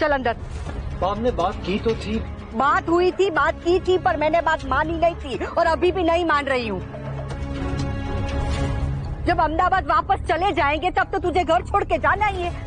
चल अंदर। बाप ने बात की तो थी। बात हुई थी बात की थी पर मैंने बात मानी नहीं थी और अभी भी नहीं मान रही हूँ। जब अहमदाबाद वापस चले जाएँगे तब तो तुझे घर छोड़ के जाना ही है।